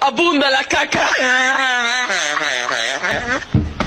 abunda la caca.